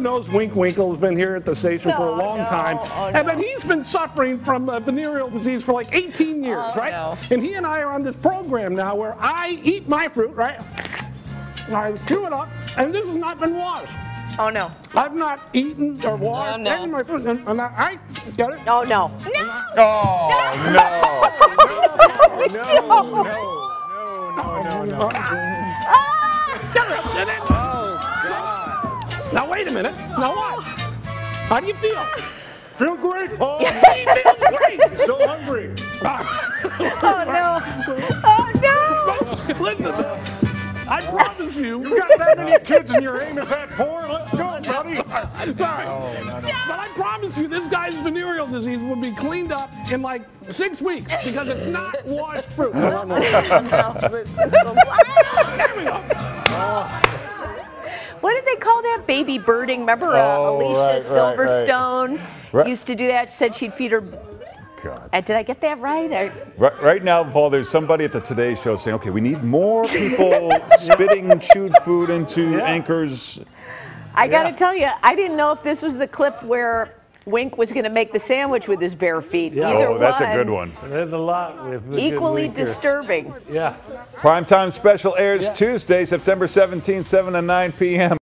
knows Wink Winkle has been here at the station for a Oh, long no. time, Oh, and no. then he's been suffering from uh, venereal disease for like 18 years, Oh, right? no. And he and I are on this program now where I eat my fruit, right? And I chew it up, and this has not been washed. Oh no. I've not eaten or washed no. any of my fruit, and, and I, I get it. Oh no. No! Oh, no. No, no, no, no, no, no. Now wait a minute. Now what? How do you feel? Feel great, oh, Paul. He feels great. Still hungry. Oh no. Oh no. Listen, I promise you. You got that many kids and your aim is that poor? Let's go, buddy. I'm Sorry. Oh, but I promise you, this guy's venereal disease will be cleaned up in like six weeks because it's not washed fruit. did they call that? Baby birding. Remember uh, Oh, Alicia right, right, Silverstone Right. used to do that. She Said she'd feed her. God. Uh, did I get that right? Or, Right, right now, Paul, there's somebody at the Today Show saying, okay, we need more people spitting chewed food into Yeah. anchors. I got Yeah. to tell you, I didn't know if this was the clip where Wink was going to make the sandwich with his bare feet. Yeah. Either Oh, that's a good one. There's a lot. With, with Equally disturbing. Yeah. Primetime special airs Yeah. Tuesday, September 17th, 7 to 9 p.m.